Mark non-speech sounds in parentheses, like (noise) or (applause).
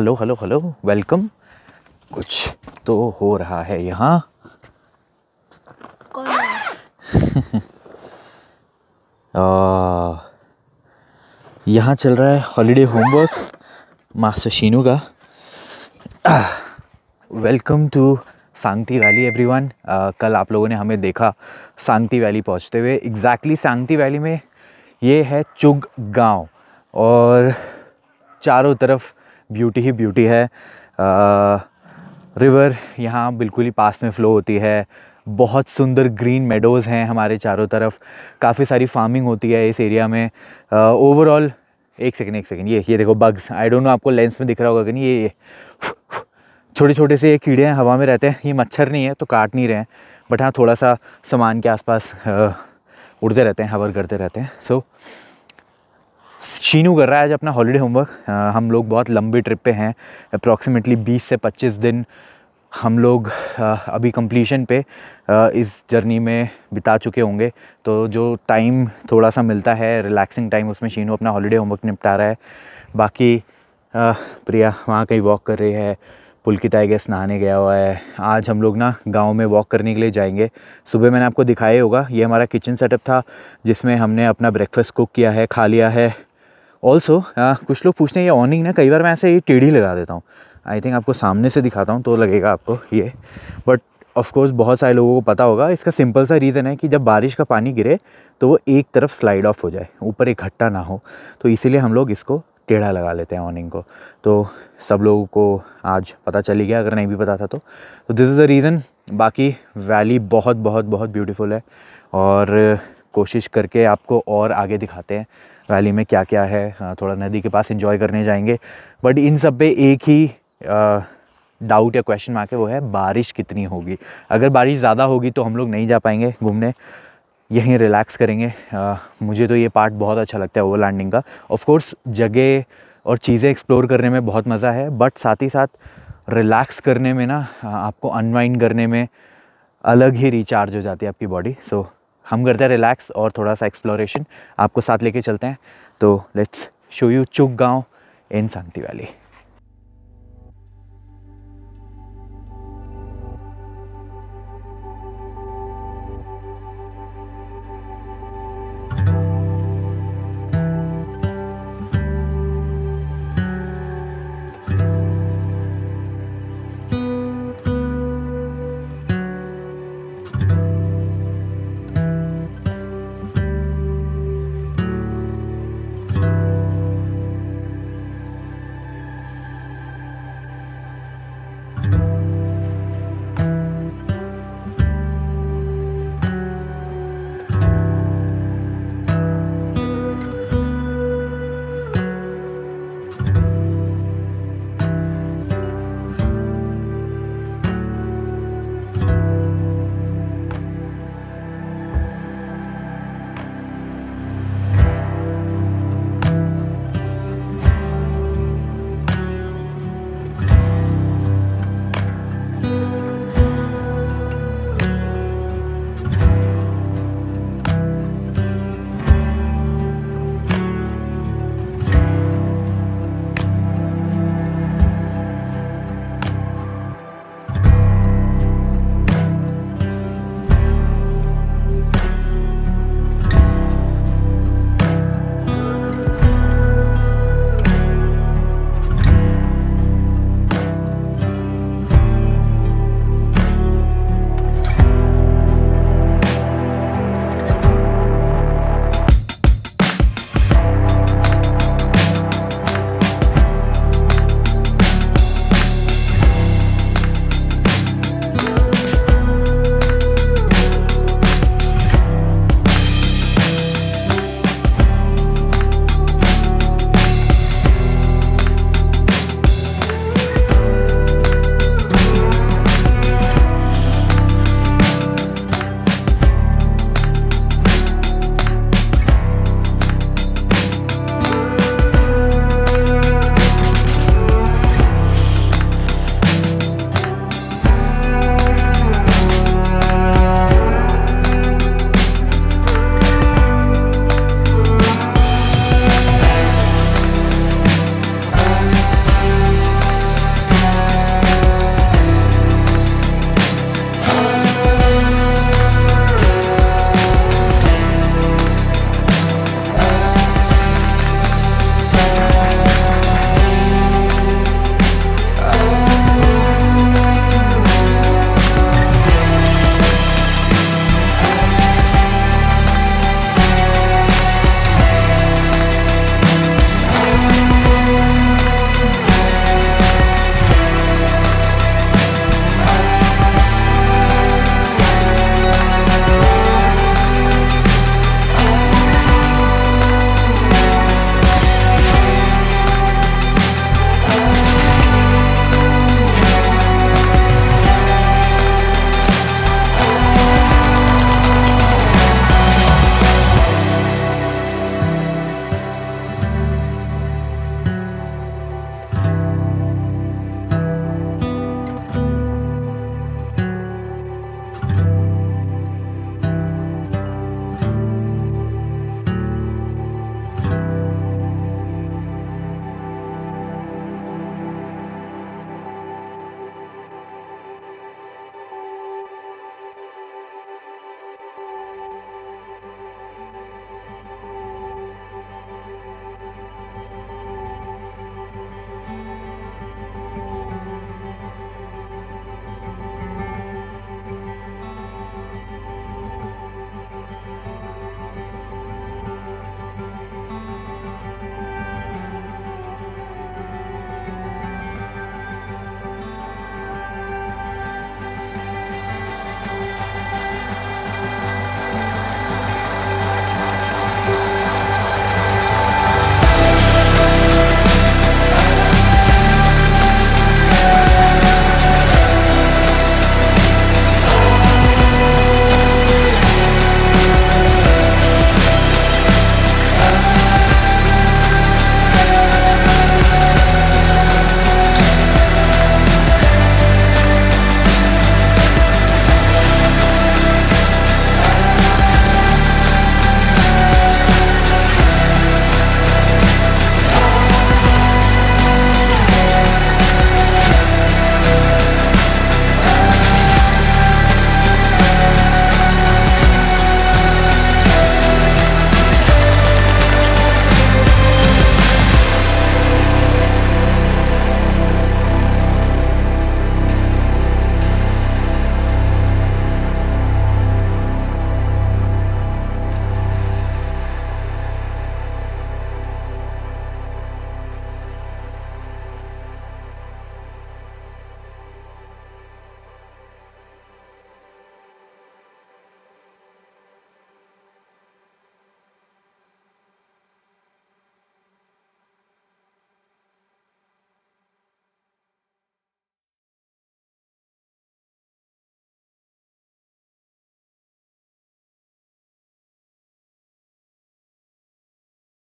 Hello hello hello welcome कुछ तो हो रहा है यहाँ। (laughs) यहाँ चल रहा है हॉलीडे होमवर्क मास्टर शीनू का। Welcome to Sangti Valley everyone कल आप लोगों ने हमें देखा सांगती वैली पहुँचते हुए। एग्जैक्टली exactly सांगती वैली में ये है चुग गाँव। और चारों तरफ़ ब्यूटी ही ब्यूटी है। आ, रिवर यहाँ बिल्कुल ही पास में फ़्लो होती है। बहुत सुंदर ग्रीन मेडोज़ हैं हमारे चारों तरफ़। काफ़ी सारी फ़ार्मिंग होती है इस एरिया में। ओवरऑल एक सेकेंड एक सेकेंड ये ये देखो बग्स आई डोंट नो आपको लेंस में दिख रहा होगा कि नहीं ये ये छोटे छोटे से ये कीड़े हैं हवा में रहते हैं। ये मच्छर नहीं है तो काट नहीं रहे हैं। बट हाँ थोड़ा सा सामान के आसपास उड़ते रहते हैं हवर करते रहते हैं। सो शीनू कर रहा है आज अपना हॉलीडे होमवर्क हम लोग बहुत लंबी ट्रिप पे हैं। अप्रॉक्सीमेटली 20 से 25 दिन हम लोग अभी कंप्लीशन पे इस जर्नी में बिता चुके होंगे। तो जो टाइम थोड़ा सा मिलता है रिलैक्सिंग टाइम उसमें शीनू अपना हॉलीडे होमवर्क निपटा रहा है। बाकी प्रिया वहाँ कहीं वॉक कर रही है पुलकित आई गेस नहाने गया हुआ है। आज हम लोग ना गाँव में वॉक करने के लिए जाएँगे। सुबह मैंने आपको दिखाया होगा, ये हमारा किचन सेटअप था, जिसमें हमने अपना ब्रेकफास्ट कुक किया है, खा लिया है। ऑल्सो कुछ लोग पूछते हैं, ये ऑनिंग ना, कई बार मैं ऐसे ये टेढ़ी लगा देता हूँ। आई थिंक आपको सामने से दिखाता हूँ तो लगेगा आपको ये। बट ऑफ़ कोर्स बहुत सारे लोगों को पता होगा, इसका सिंपल सा रीज़न है कि जब बारिश का पानी गिरे तो वो एक तरफ़ स्लाइड ऑफ़ हो जाए, ऊपर इकट्ठा ना हो। तो इसीलिए हम लोग इसको टेढ़ा लगा लेते हैं ऑनिंग को। तो सब लोगों को आज पता चल ही गया, अगर नहीं भी पता था तो। तो दिस इज़ द रीज़न बाकी वैली बहुत बहुत बहुत ब्यूटीफुल है। और कोशिश करके आपको और आगे दिखाते हैं। वैली में क्या क्या है हाँ, थोड़ा नदी के पास इंजॉय करने जाएँगे। बट इन सब पे एक ही डाउट या क्वेश्चन मार्क है वो है बारिश कितनी होगी। अगर बारिश ज़्यादा होगी तो हम लोग नहीं जा पाएँगे घूमने। यहीं रिलैक्स करेंगे। अ, मुझे तो ये पार्ट बहुत अच्छा लगता है ओवर लैंडिंग का ऑफकोर्स जगह और चीज़ें एक्सप्लोर करने में बहुत मज़ा है बट साथ ही साथ रिलैक्स करने में ना आपको अनवाइंड करने में अलग ही रिचार्ज हो जाती है आपकी बॉडी सो हम करते हैं रिलैक्स और थोड़ा सा एक्सप्लोरेशन आपको साथ लेके चलते हैं। तो लेट्स शो यू चुक गाँव इन सांगती वैली